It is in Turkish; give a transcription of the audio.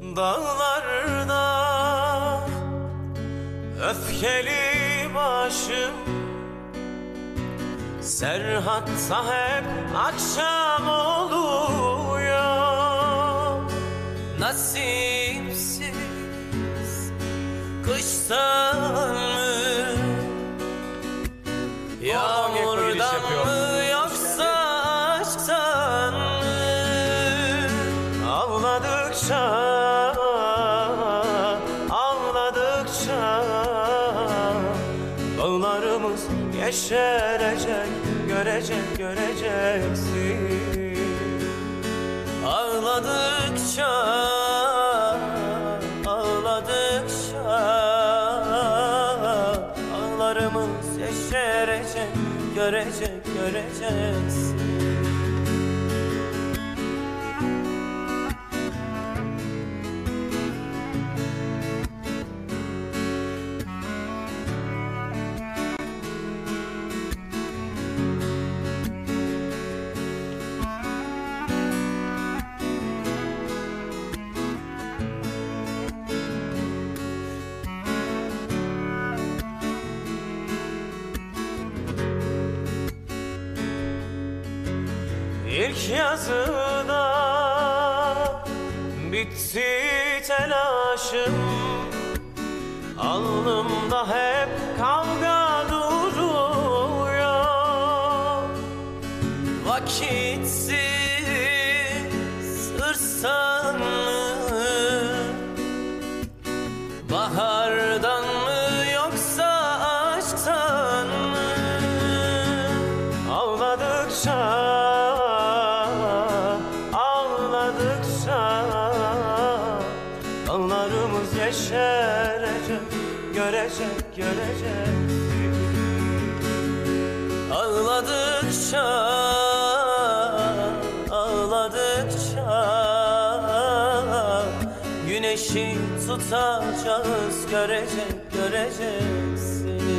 Dağlarda öfkeli başım. Serhat'ta hep akşam oluyor. Nasipsiz kıştan Bağlarımız yeşerecek Görecek göreceksin. Ağladıkça Ağladıkça Ağlarımız yeşerecek Görecek göreceksin İlk yazıda bitti telaşım. Alnımda hep kavga duruyor. Vakitsiz ırsan mı yeşerecek Görecek görecek. Ağladıkça Ağladıkça Güneşi tutacağız Görecek göreceksin